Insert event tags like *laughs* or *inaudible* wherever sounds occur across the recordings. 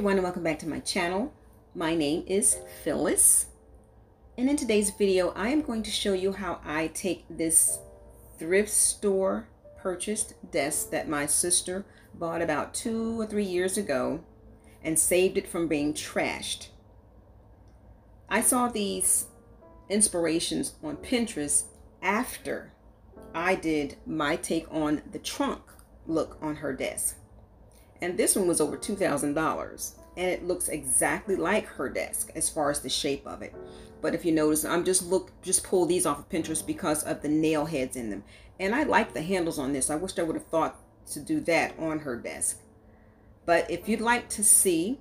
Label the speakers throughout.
Speaker 1: everyone and welcome back to my channel. My name is Phyllis and in today's video I am going to show you how I take this thrift store purchased desk that my sister bought about two or three years ago and saved it from being trashed. I saw these inspirations on Pinterest after I did my take on the trunk look on her desk. And this one was over $2,000 and it looks exactly like her desk as far as the shape of it. But if you notice, I'm just look just pull these off of Pinterest because of the nail heads in them. And I like the handles on this. I wish I would have thought to do that on her desk. But if you'd like to see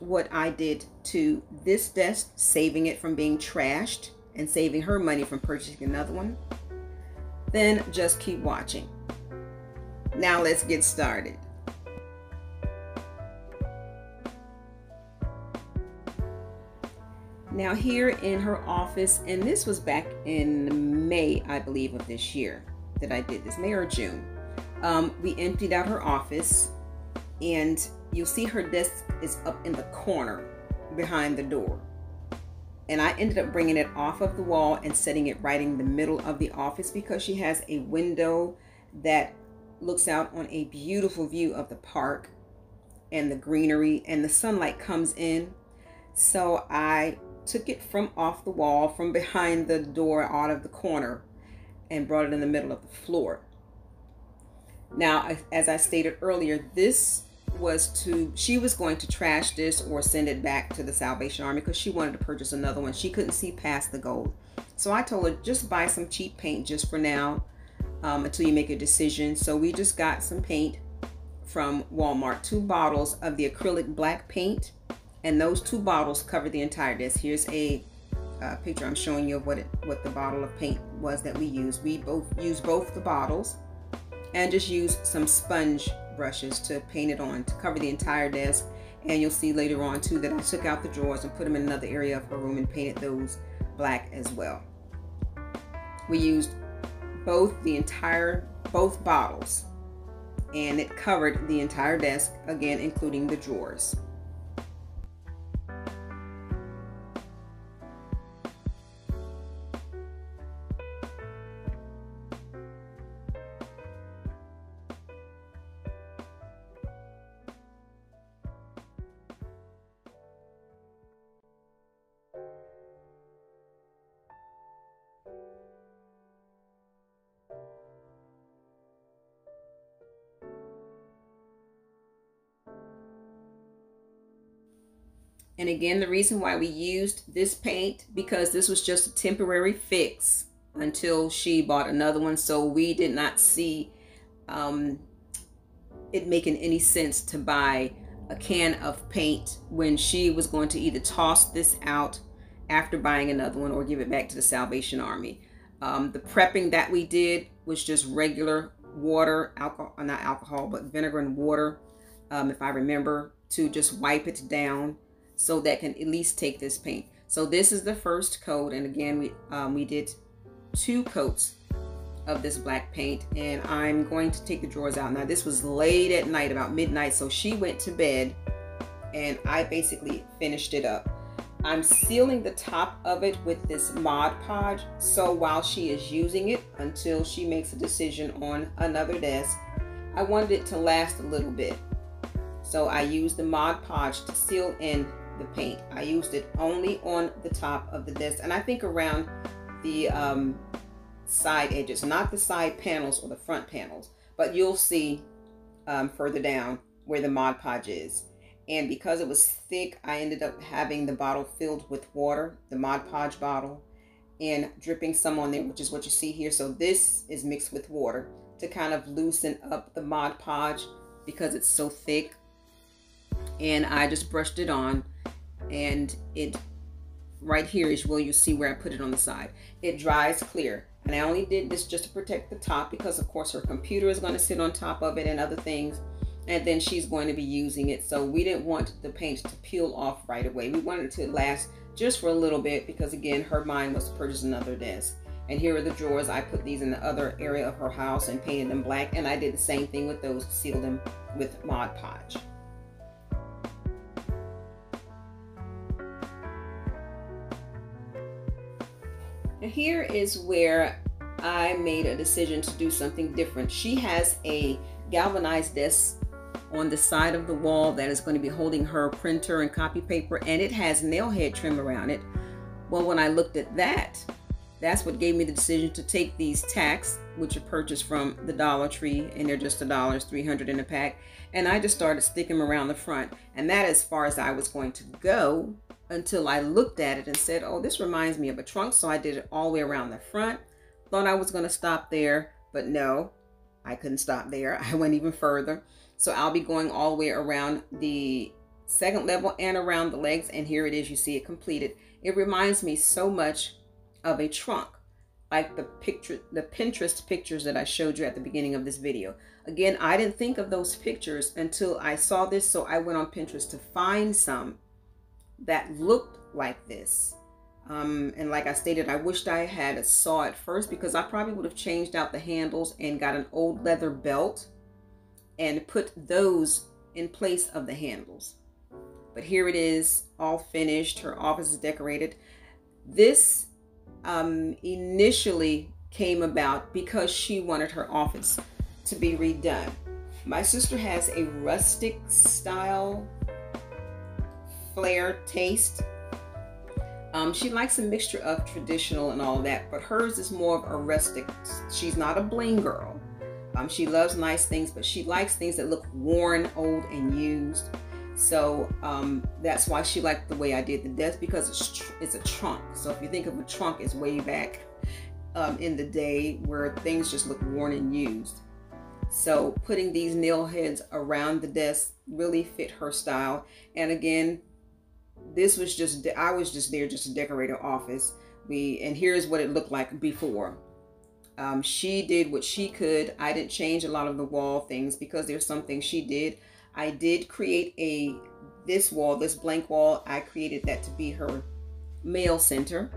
Speaker 1: what I did to this desk, saving it from being trashed and saving her money from purchasing another one, then just keep watching. Now let's get started. Now here in her office, and this was back in May, I believe, of this year that I did this, May or June. Um, we emptied out her office and you'll see her desk is up in the corner behind the door. And I ended up bringing it off of the wall and setting it right in the middle of the office because she has a window that looks out on a beautiful view of the park and the greenery and the sunlight comes in. So I took it from off the wall, from behind the door, out of the corner, and brought it in the middle of the floor. Now, as I stated earlier, this was to, she was going to trash this or send it back to the Salvation Army because she wanted to purchase another one. She couldn't see past the gold. So I told her, just buy some cheap paint just for now um, until you make a decision. So we just got some paint from Walmart, two bottles of the acrylic black paint and those two bottles cover the entire disc. Here's a uh, picture I'm showing you of what it, what the bottle of paint was that we used. We both used both the bottles and just used some sponge brushes to paint it on to cover the entire desk. And you'll see later on too that I took out the drawers and put them in another area of her room and painted those black as well. We used both the entire, both bottles and it covered the entire desk again, including the drawers. And again, the reason why we used this paint, because this was just a temporary fix until she bought another one. So we did not see um, it making any sense to buy a can of paint when she was going to either toss this out after buying another one or give it back to the Salvation Army. Um, the prepping that we did was just regular water, alcohol, not alcohol, but vinegar and water, um, if I remember, to just wipe it down so that can at least take this paint. So this is the first coat. And again, we, um, we did two coats of this black paint and I'm going to take the drawers out. Now this was late at night, about midnight. So she went to bed and I basically finished it up. I'm sealing the top of it with this Mod Podge. So while she is using it until she makes a decision on another desk, I wanted it to last a little bit. So I used the Mod Podge to seal in the paint. I used it only on the top of the desk and I think around the um, side edges, not the side panels or the front panels, but you'll see um, further down where the Mod Podge is. And because it was thick, I ended up having the bottle filled with water, the Mod Podge bottle, and dripping some on there, which is what you see here. So this is mixed with water to kind of loosen up the Mod Podge because it's so thick. And I just brushed it on and it right here is where you'll see where I put it on the side. It dries clear. And I only did this just to protect the top because of course her computer is going to sit on top of it and other things. And then she's going to be using it. So we didn't want the paint to peel off right away. We wanted it to last just for a little bit because again, her mind was to purchase another desk. And here are the drawers. I put these in the other area of her house and painted them black. And I did the same thing with those, sealed them with Mod Podge. Now here is where I made a decision to do something different. She has a galvanized desk on the side of the wall that is going to be holding her printer and copy paper and it has nail head trim around it. Well, when I looked at that, that's what gave me the decision to take these tacks, which are purchased from the Dollar Tree, and they're just a dollar, 300 in a pack. And I just started sticking them around the front. And that as far as I was going to go until I looked at it and said, oh, this reminds me of a trunk. So I did it all the way around the front. Thought I was going to stop there, but no, I couldn't stop there. *laughs* I went even further. So I'll be going all the way around the second level and around the legs. And here it is. You see it completed. It reminds me so much of a trunk like the picture the Pinterest pictures that I showed you at the beginning of this video. Again, I didn't think of those pictures until I saw this, so I went on Pinterest to find some that looked like this. Um, and like I stated, I wished I had a saw it first because I probably would have changed out the handles and got an old leather belt and put those in place of the handles. But here it is, all finished. Her office is decorated. This um, initially came about because she wanted her office to be redone. My sister has a rustic style flair taste. Um, she likes a mixture of traditional and all that, but hers is more of a rustic. She's not a bling girl. Um, she loves nice things, but she likes things that look worn, old, and used. So um, that's why she liked the way I did the desk because it's, it's a trunk. So if you think of a trunk, it's way back um, in the day where things just look worn and used. So putting these nail heads around the desk really fit her style. And again, this was just, I was just there just to decorate her office. We, and here's what it looked like before. Um, she did what she could. I didn't change a lot of the wall things because there's some things she did I did create a this wall, this blank wall, I created that to be her mail center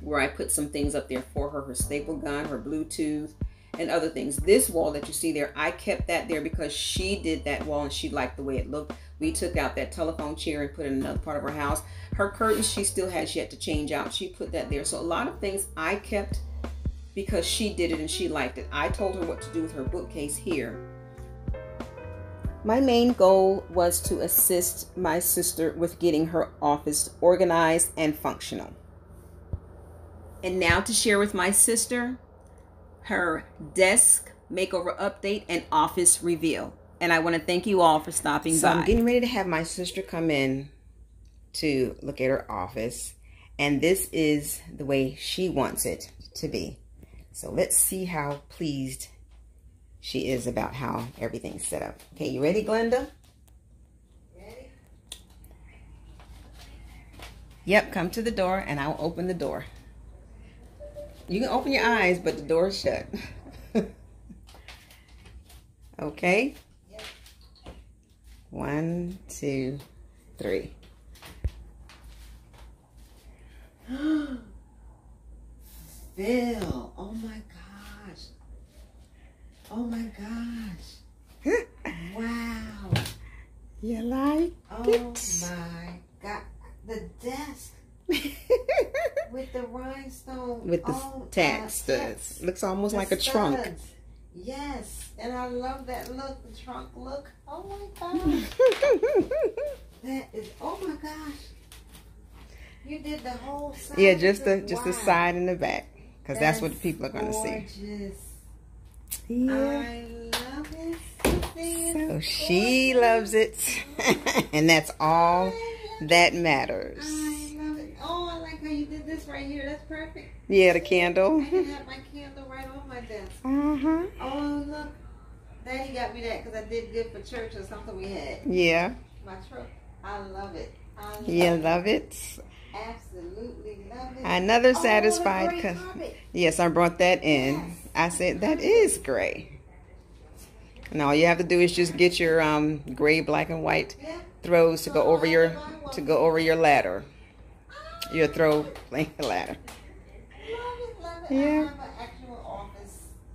Speaker 1: where I put some things up there for her, her staple gun, her Bluetooth, and other things. This wall that you see there, I kept that there because she did that wall and she liked the way it looked. We took out that telephone chair and put it in another part of her house. Her curtains, she still has yet to change out. She put that there. So a lot of things I kept because she did it and she liked it. I told her what to do with her bookcase here my main goal was to assist my sister with getting her office organized and functional. And now to share with my sister her desk makeover update and office reveal. And I want to thank you all for stopping so by. I'm getting ready to have my sister come in to look at her office. And this is the way she wants it to be. So let's see how pleased she is about how everything's set up. Okay, you ready, Glenda? Ready? Yep, come to the door and I'll open the door. You can open your eyes, but the door is shut. *laughs* okay? Yep. One, two, three. *gasps* Phil, oh my God. Oh my gosh. wow. You like oh it? Oh my god. The desk. *laughs* with the rhinestone. With the oh, tag studs. Looks almost the like a studs. trunk. Yes. And I love that look, the trunk look. Oh my *laughs* gosh. that is oh my gosh. You did the whole side. Yeah, just the just the side and the back. Because that's, that's, what the people are gonna gorgeous. see. Yeah. I love it. So she loves it. *laughs* and that's all that matters. I love it. Oh, I like how you did this right here. That's perfect. Yeah, the candle. I can have my candle right on my desk. Uh-huh. Oh, look. Daddy got me that because I did good for church or something we had. Yeah. My truck. I love it. I love you love it? Absolutely love it. Another oh, satisfied. Oh, yes, I brought that in. Yes. I said, that is gray. And all you have to do is just get your um, gray, black, and white throws to go over your to go over your ladder. Your throw plain *laughs* ladder. Yeah.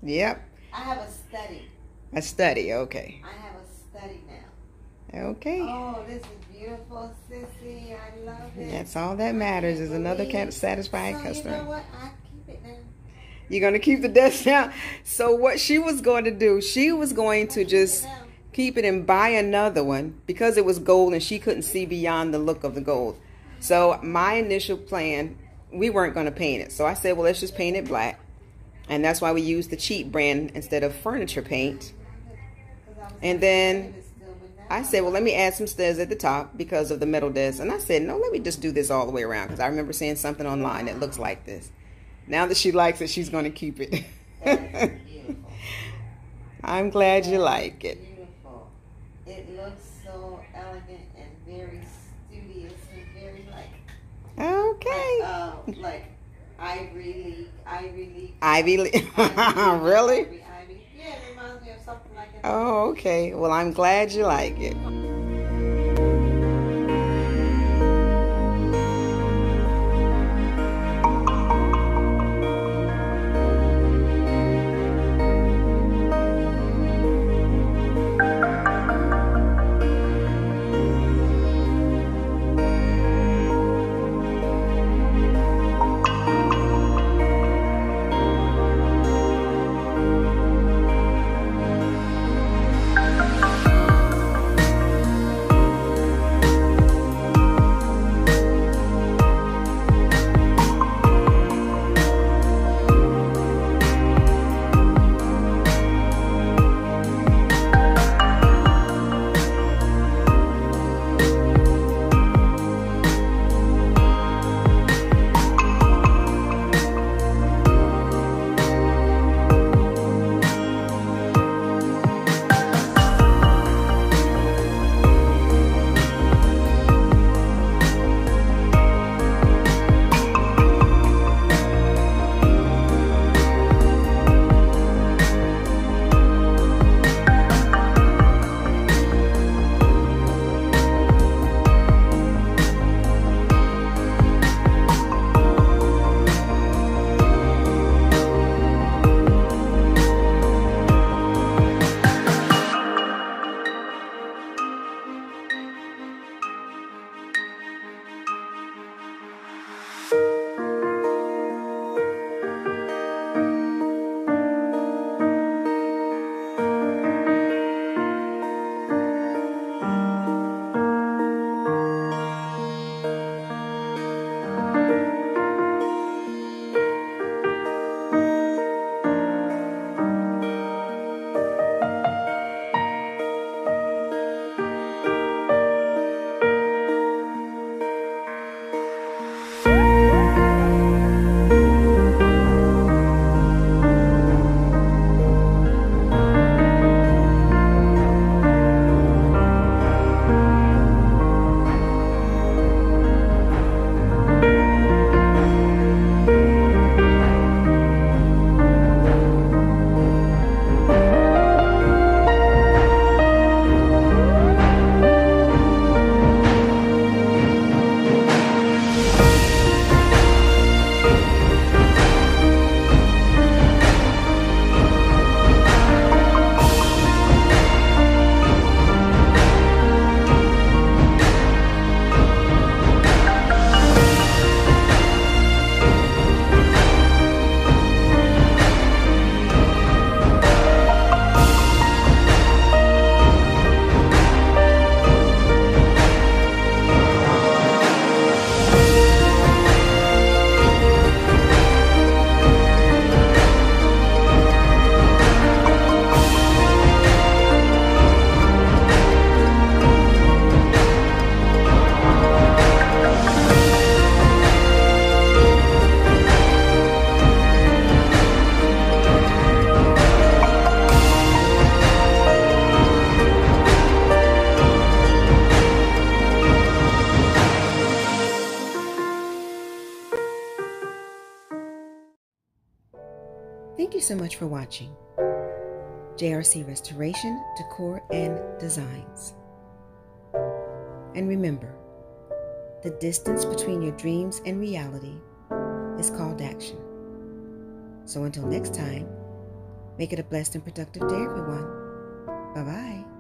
Speaker 1: Yep. I have a study. A study, okay. I have a study now. Okay.
Speaker 2: Oh, this is beautiful, sissy. I love it.
Speaker 1: That's all that matters is another satisfied
Speaker 2: so
Speaker 1: customer.
Speaker 2: You know what? I keep it now.
Speaker 1: You're going to keep the desk *laughs* down. So what she was going to do, she was going to just keep it and buy another one because it was gold and she couldn't see beyond the look of the gold. So my initial plan, we weren't going to paint it. So I said, well, let's just paint it black. And that's why we used the cheap brand instead of furniture paint. And then I said, well, let me add some studs at the top because of the metal desk. And I said, no, let me just do this all the way around because I remember seeing something online that looks like this. Now that she likes it, she's going to keep it. I'm glad you like it.
Speaker 2: Beautiful. It looks so elegant and very studious and very like
Speaker 1: Okay.
Speaker 2: like, uh, like Ivory League, Ivy League.
Speaker 1: Ivy League. *laughs* really?
Speaker 2: Ivy, Ivy. Yeah, it reminds me of something like that.
Speaker 1: Oh, okay. Well, I'm glad you like it. Thank you so much for watching. JRC Restoration, Decor, and Designs. And remember, the distance between your dreams and reality is called action. So until next time, make it a blessed and productive day, everyone. Bye bye.